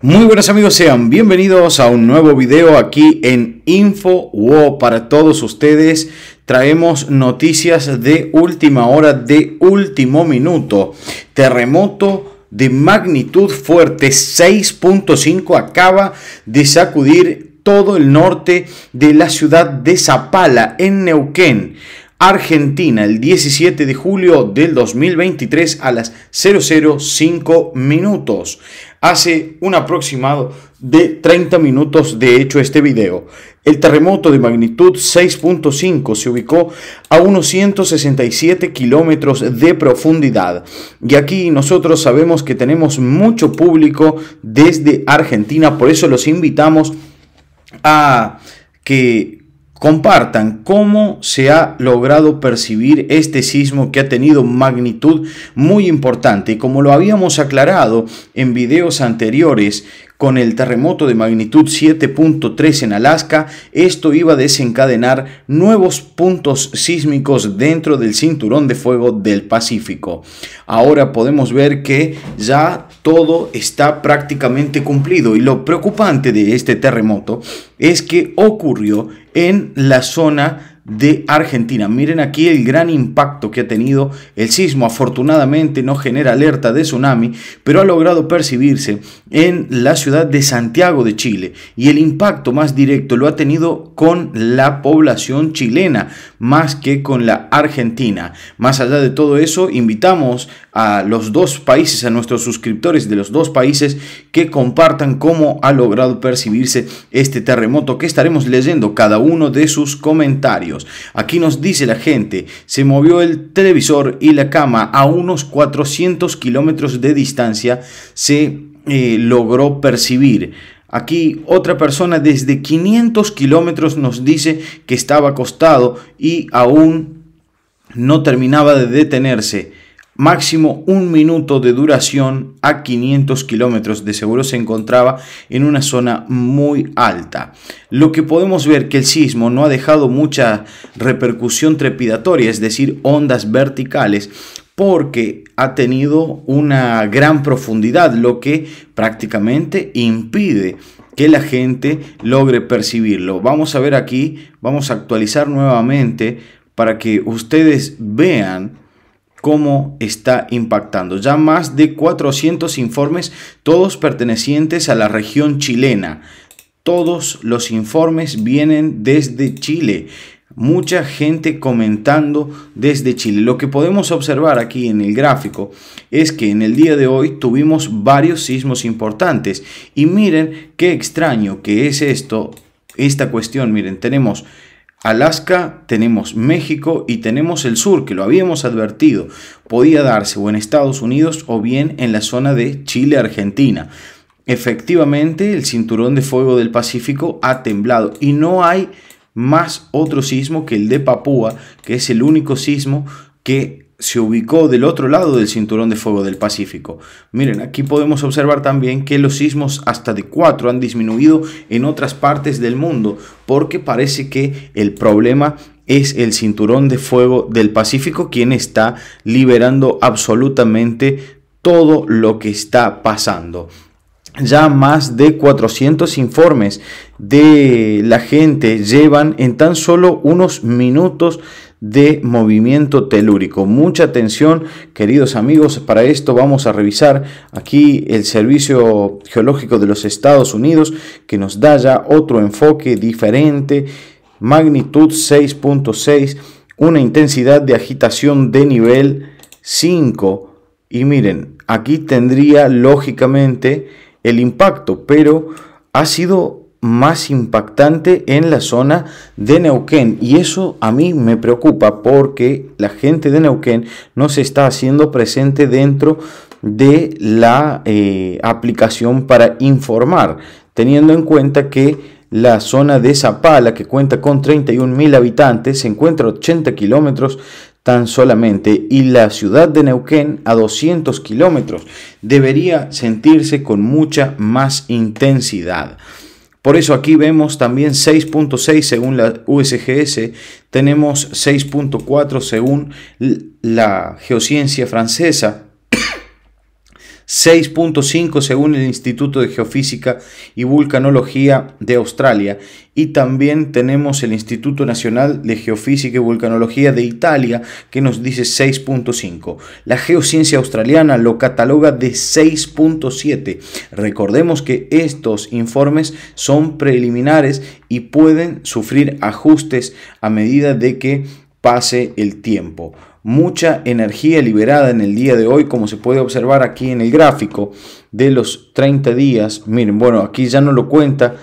Muy buenos amigos, sean bienvenidos a un nuevo video aquí en Info para todos ustedes. Traemos noticias de última hora, de último minuto. Terremoto de magnitud fuerte 6.5 acaba de sacudir todo el norte de la ciudad de Zapala en Neuquén. Argentina el 17 de julio del 2023 a las 005 minutos. Hace un aproximado de 30 minutos de hecho este video. El terremoto de magnitud 6.5 se ubicó a unos 167 kilómetros de profundidad. Y aquí nosotros sabemos que tenemos mucho público desde Argentina, por eso los invitamos a que compartan cómo se ha logrado percibir este sismo que ha tenido magnitud muy importante. Y como lo habíamos aclarado en videos anteriores, con el terremoto de magnitud 7.3 en Alaska, esto iba a desencadenar nuevos puntos sísmicos dentro del cinturón de fuego del Pacífico. Ahora podemos ver que ya todo está prácticamente cumplido. Y lo preocupante de este terremoto es que ocurrió en la zona de Argentina. Miren aquí el gran impacto que ha tenido el sismo. Afortunadamente no genera alerta de tsunami, pero ha logrado percibirse en la ciudad de Santiago de Chile. Y el impacto más directo lo ha tenido con la población chilena, más que con la argentina. Más allá de todo eso, invitamos a los dos países, a nuestros suscriptores de los dos países, que compartan cómo ha logrado percibirse este terremoto que estaremos leyendo cada uno de sus comentarios. Aquí nos dice la gente, se movió el televisor y la cama a unos 400 kilómetros de distancia se eh, logró percibir. Aquí otra persona desde 500 kilómetros nos dice que estaba acostado y aún no terminaba de detenerse máximo un minuto de duración a 500 kilómetros. De seguro se encontraba en una zona muy alta. Lo que podemos ver que el sismo no ha dejado mucha repercusión trepidatoria, es decir, ondas verticales, porque ha tenido una gran profundidad, lo que prácticamente impide que la gente logre percibirlo. Vamos a ver aquí, vamos a actualizar nuevamente para que ustedes vean cómo está impactando. Ya más de 400 informes, todos pertenecientes a la región chilena. Todos los informes vienen desde Chile. Mucha gente comentando desde Chile. Lo que podemos observar aquí en el gráfico es que en el día de hoy tuvimos varios sismos importantes. Y miren qué extraño que es esto, esta cuestión. Miren, tenemos Alaska, tenemos México y tenemos el sur, que lo habíamos advertido, podía darse o en Estados Unidos o bien en la zona de Chile-Argentina. Efectivamente, el cinturón de fuego del Pacífico ha temblado y no hay más otro sismo que el de Papúa, que es el único sismo que se ubicó del otro lado del cinturón de fuego del Pacífico. Miren, aquí podemos observar también que los sismos hasta de 4 han disminuido en otras partes del mundo porque parece que el problema es el cinturón de fuego del Pacífico quien está liberando absolutamente todo lo que está pasando. Ya más de 400 informes de la gente llevan en tan solo unos minutos de movimiento telúrico. Mucha atención, queridos amigos, para esto vamos a revisar aquí el Servicio Geológico de los Estados Unidos que nos da ya otro enfoque diferente, magnitud 6.6, una intensidad de agitación de nivel 5 y miren, aquí tendría lógicamente el impacto, pero ha sido más impactante en la zona de Neuquén. Y eso a mí me preocupa porque la gente de Neuquén no se está haciendo presente dentro de la eh, aplicación para informar teniendo en cuenta que la zona de Zapala que cuenta con 31 mil habitantes se encuentra a 80 kilómetros tan solamente y la ciudad de Neuquén a 200 kilómetros debería sentirse con mucha más intensidad. Por eso aquí vemos también 6.6 según la USGS, tenemos 6.4 según la geociencia francesa, 6.5 según el Instituto de Geofísica y Vulcanología de Australia y también tenemos el Instituto Nacional de Geofísica y Vulcanología de Italia que nos dice 6.5. La geociencia australiana lo cataloga de 6.7. Recordemos que estos informes son preliminares y pueden sufrir ajustes a medida de que pase el tiempo mucha energía liberada en el día de hoy, como se puede observar aquí en el gráfico de los 30 días. Miren, bueno, aquí ya no lo cuenta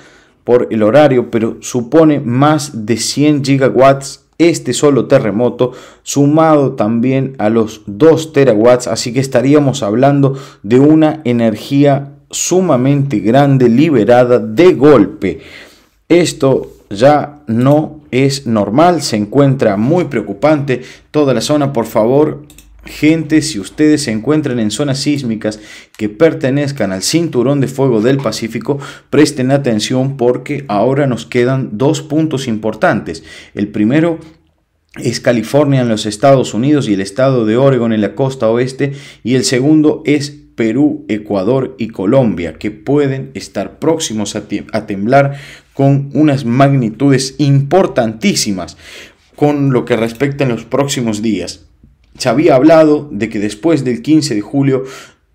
por el horario, pero supone más de 100 gigawatts este solo terremoto, sumado también a los 2 terawatts, así que estaríamos hablando de una energía sumamente grande liberada de golpe. Esto ya no es normal, se encuentra muy preocupante toda la zona. Por favor, gente, si ustedes se encuentran en zonas sísmicas que pertenezcan al cinturón de fuego del Pacífico, presten atención porque ahora nos quedan dos puntos importantes. El primero es California en los Estados Unidos y el estado de Oregon en la costa oeste y el segundo es Perú, Ecuador y Colombia, que pueden estar próximos a, temblar con unas magnitudes importantísimas con lo que respecta en los próximos días. Se había hablado de que después del 15 de julio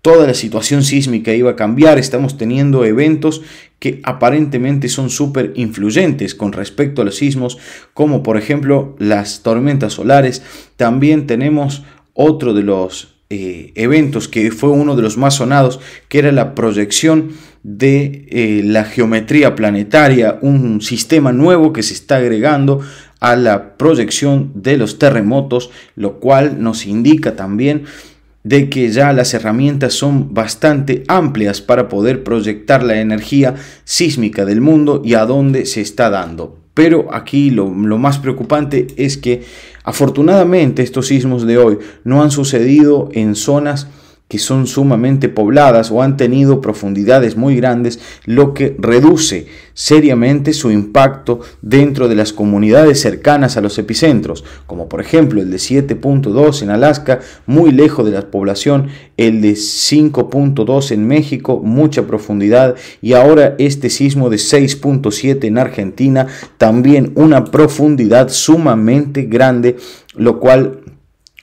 toda la situación sísmica iba a cambiar, estamos teniendo eventos que aparentemente son súper influyentes con respecto a los sismos, como por ejemplo las tormentas solares. También tenemos otro de los eh, eventos que fue uno de los más sonados, que era la proyección de eh, la geometría planetaria, un sistema nuevo que se está agregando a la proyección de los terremotos, lo cual nos indica también de que ya las herramientas son bastante amplias para poder proyectar la energía sísmica del mundo y a dónde se está dando. Pero aquí lo, lo más preocupante es que Afortunadamente estos sismos de hoy no han sucedido en zonas que son sumamente pobladas o han tenido profundidades muy grandes, lo que reduce seriamente su impacto dentro de las comunidades cercanas a los epicentros, como por ejemplo el de 7.2 en Alaska, muy lejos de la población, el de 5.2 en México, mucha profundidad, y ahora este sismo de 6.7 en Argentina, también una profundidad sumamente grande, lo cual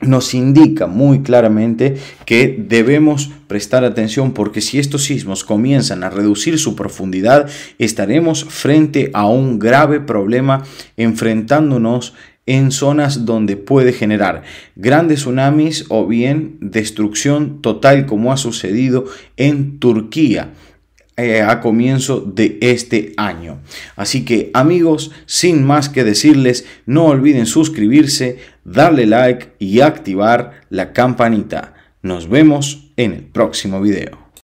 nos indica muy claramente que debemos prestar atención porque si estos sismos comienzan a reducir su profundidad, estaremos frente a un grave problema enfrentándonos en zonas donde puede generar grandes tsunamis o bien destrucción total como ha sucedido en Turquía. Eh, a comienzo de este año. Así que amigos, sin más que decirles, no olviden suscribirse, darle like y activar la campanita. Nos vemos en el próximo video.